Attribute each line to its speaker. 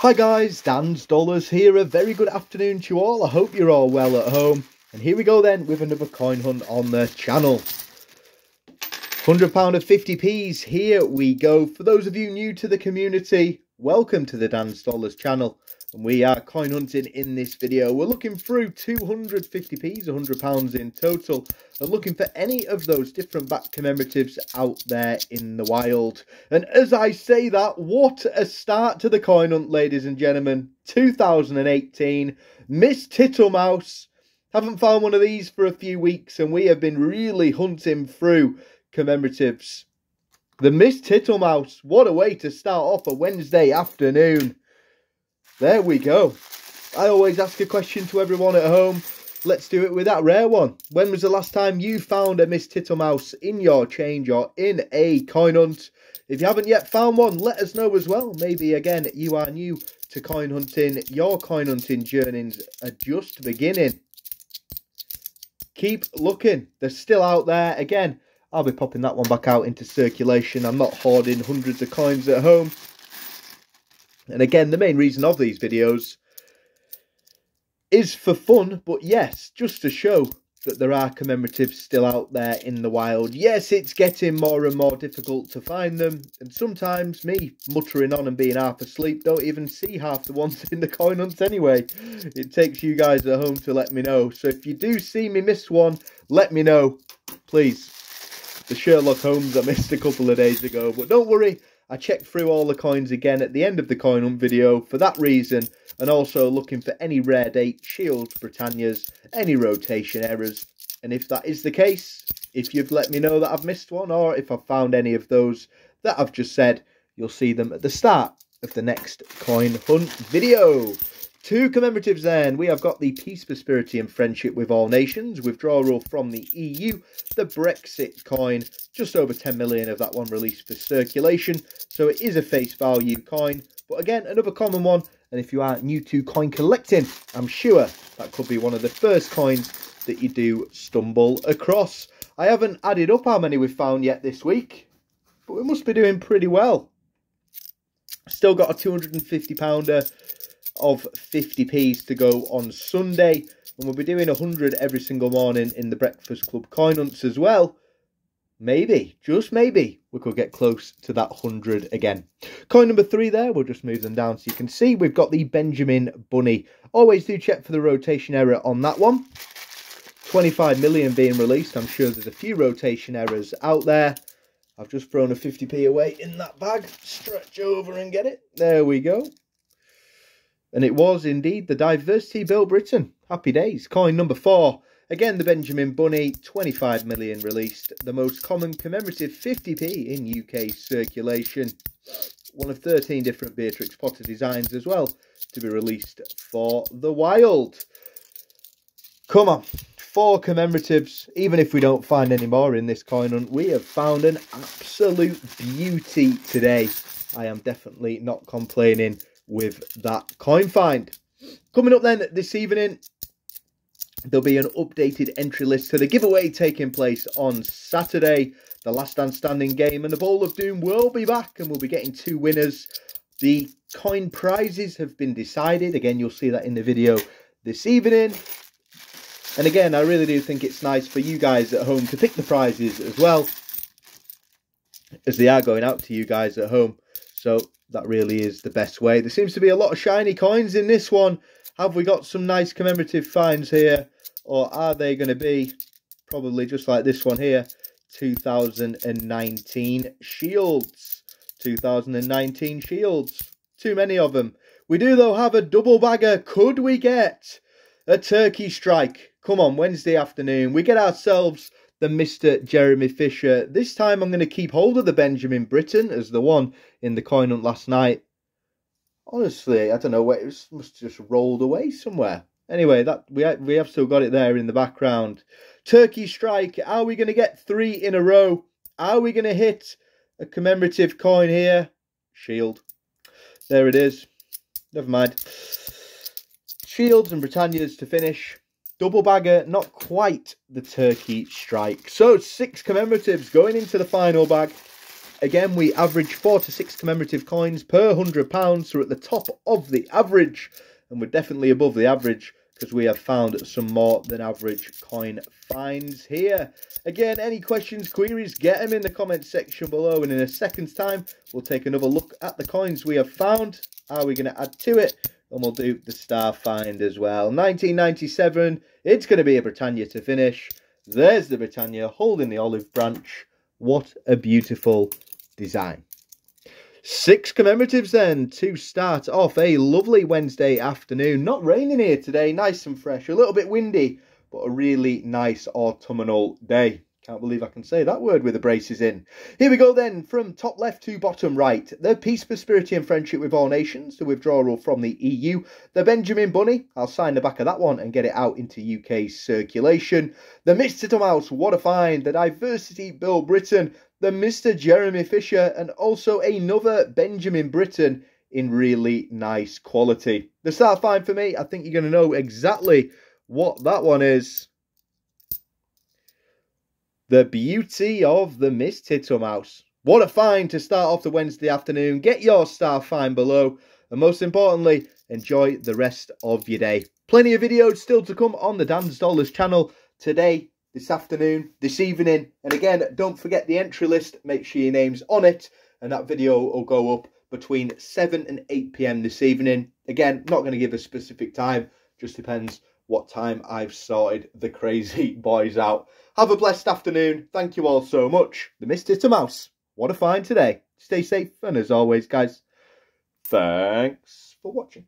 Speaker 1: Hi guys, Dan's Dollars here. A very good afternoon to you all. I hope you're all well at home. And here we go then with another coin hunt on the channel. £100 of 50p's, here we go. For those of you new to the community, welcome to the Dan's Dollars channel and we are coin hunting in this video. We're looking through 250p's, £100 in total, and looking for any of those different back commemoratives out there in the wild. And as I say that, what a start to the coin hunt, ladies and gentlemen. 2018, Miss Tittlemouse. Haven't found one of these for a few weeks, and we have been really hunting through commemoratives. The Miss Tittlemouse, what a way to start off a Wednesday afternoon. There we go. I always ask a question to everyone at home. Let's do it with that rare one. When was the last time you found a Miss Tittlemouse in your change or in a coin hunt? If you haven't yet found one, let us know as well. Maybe, again, you are new to coin hunting. Your coin hunting journeys are just beginning. Keep looking. They're still out there. Again, I'll be popping that one back out into circulation. I'm not hoarding hundreds of coins at home. And again, the main reason of these videos is for fun, but yes, just to show that there are commemoratives still out there in the wild. Yes, it's getting more and more difficult to find them, and sometimes me muttering on and being half asleep don't even see half the ones in the coin hunts anyway. It takes you guys at home to let me know. So if you do see me miss one, let me know, please. The Sherlock Holmes I missed a couple of days ago, but don't worry, I checked through all the coins again at the end of the coin hunt video for that reason and also looking for any rare date, shields, Britannias, any rotation errors. And if that is the case, if you've let me know that I've missed one or if I've found any of those that I've just said, you'll see them at the start of the next coin hunt video. Two commemoratives then. We have got the Peace, Prosperity and Friendship with All Nations, withdrawal from the EU, the Brexit coin, just over 10 million of that one released for circulation. So it is a face value coin, but again, another common one. And if you are new to coin collecting, I'm sure that could be one of the first coins that you do stumble across. I haven't added up how many we've found yet this week, but we must be doing pretty well. Still got a 250 pounder of 50p's to go on Sunday. And we'll be doing 100 every single morning in the Breakfast Club coin hunts as well. Maybe, just maybe, we could get close to that 100 again. Coin number three there, we'll just move them down so you can see. We've got the Benjamin Bunny. Always do check for the rotation error on that one. 25 million being released. I'm sure there's a few rotation errors out there. I've just thrown a 50p away in that bag. Stretch over and get it. There we go. And it was indeed the Diversity Built Britain. Happy days. Coin number four. Again, the Benjamin Bunny, 25 million released. The most common commemorative 50p in UK circulation. One of 13 different Beatrix Potter designs as well to be released for the wild. Come on, four commemoratives. Even if we don't find any more in this coin hunt, we have found an absolute beauty today. I am definitely not complaining with that coin find. Coming up then this evening, there'll be an updated entry list to the giveaway taking place on Saturday, the last stand standing game, and the Bowl of Doom will be back and we'll be getting two winners. The coin prizes have been decided. Again, you'll see that in the video this evening. And again, I really do think it's nice for you guys at home to pick the prizes as well, as they are going out to you guys at home. So that really is the best way. There seems to be a lot of shiny coins in this one. Have we got some nice commemorative finds here? Or are they going to be probably just like this one here? 2019 shields. 2019 shields. Too many of them. We do, though, have a double bagger. Could we get a turkey strike? Come on, Wednesday afternoon. We get ourselves the Mr. Jeremy Fisher. This time I'm going to keep hold of the Benjamin Britten as the one in the coin hunt last night. Honestly, I don't know where it was, must have just rolled away somewhere. Anyway, that we we have still got it there in the background. Turkey strike. Are we going to get three in a row? Are we going to hit a commemorative coin here? Shield. There it is. Never mind. Shields and Britannias to finish. Double bagger, not quite the turkey strike. So six commemoratives going into the final bag. Again, we average four to six commemorative coins per £100, so at the top of the average, and we're definitely above the average because we have found some more than average coin finds here. Again, any questions, queries, get them in the comments section below. And in a second's time, we'll take another look at the coins we have found. Are we going to add to it? And we'll do the star find as well. 1997, it's going to be a Britannia to finish. There's the Britannia holding the olive branch. What a beautiful design. Six commemoratives then to start off a lovely Wednesday afternoon. Not raining here today, nice and fresh. A little bit windy, but a really nice autumnal day. Can't believe I can say that word with the braces in. Here we go then, from top left to bottom right. The Peace, Prosperity and Friendship with All Nations, the withdrawal from the EU. The Benjamin Bunny, I'll sign the back of that one and get it out into UK circulation. The Mr. Mouse, what a find. The Diversity Built Britain, the Mr. Jeremy Fisher, and also another Benjamin Britten in really nice quality. The start find for me, I think you're going to know exactly what that one is. The beauty of the Miss Tittlemouse. What a find to start off the Wednesday afternoon. Get your star fine below. And most importantly, enjoy the rest of your day. Plenty of videos still to come on the Dan's Dollars channel today this afternoon, this evening. And again, don't forget the entry list. Make sure your name's on it. And that video will go up between 7 and 8 p.m. this evening. Again, not going to give a specific time. Just depends what time I've sorted the crazy boys out. Have a blessed afternoon. Thank you all so much. The Mr. Mouse. What a find today. Stay safe. And as always, guys, thanks for watching.